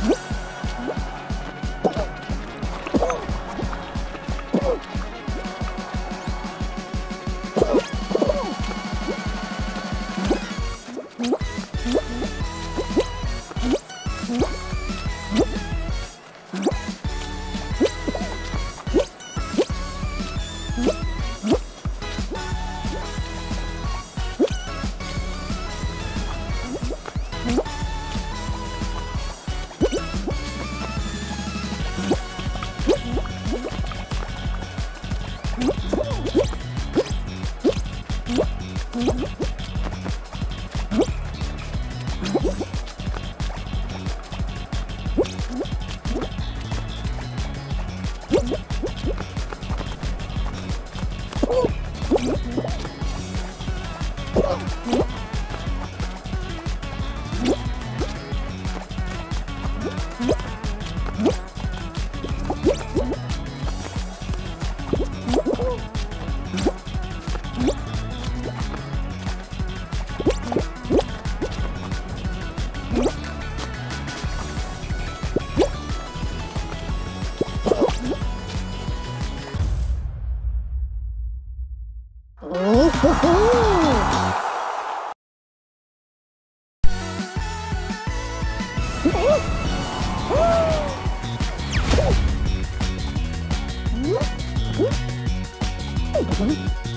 What? Oh! うん